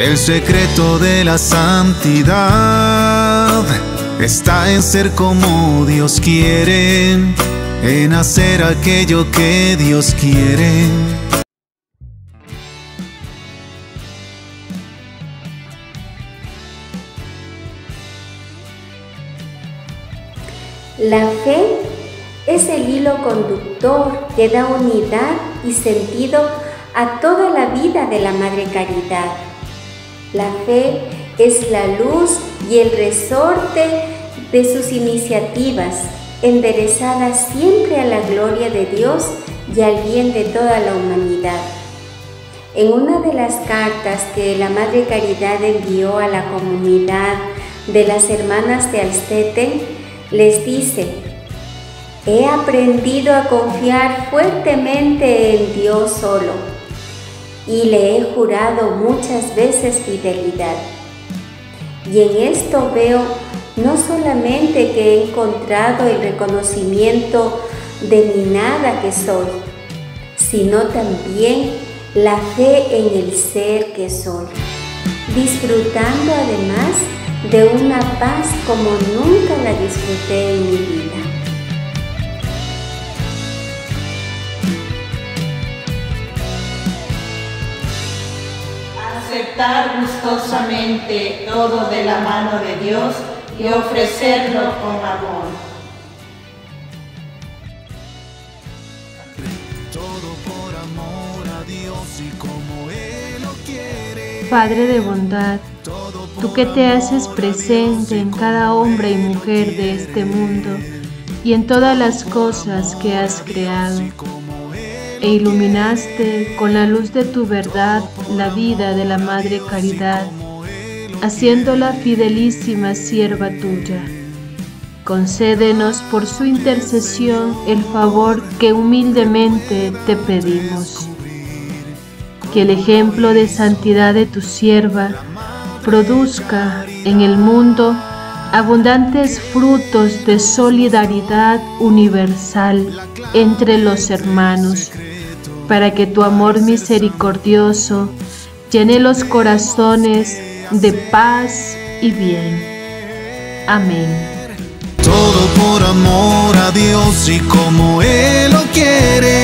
El secreto de la santidad está en ser como Dios quiere, en hacer aquello que Dios quiere. La fe es el hilo conductor que da unidad y sentido a toda la vida de la Madre Caridad. La fe es la luz y el resorte de sus iniciativas, enderezadas siempre a la gloria de Dios y al bien de toda la humanidad. En una de las cartas que la Madre Caridad envió a la comunidad de las hermanas de Alstete, les dice, he aprendido a confiar fuertemente en Dios solo y le he jurado muchas veces fidelidad. Y en esto veo no solamente que he encontrado el reconocimiento de mi nada que soy, sino también la fe en el ser que soy, disfrutando además de una paz como nunca la disfruté en mi vida. Aceptar gustosamente todo de la mano de Dios y ofrecerlo con amor. Todo por amor a Dios y como Él lo quiere. Padre de bondad, tú que te haces presente en cada hombre y mujer de este mundo y en todas las cosas que has creado, e iluminaste con la luz de tu verdad la vida de la Madre Caridad, haciéndola fidelísima sierva tuya. Concédenos por su intercesión el favor que humildemente te pedimos. Que el ejemplo de santidad de tu sierva produzca en el mundo abundantes frutos de solidaridad universal entre los hermanos, para que tu amor misericordioso llene los corazones de paz y bien. Amén. Todo por amor a Dios y como Él lo quiere.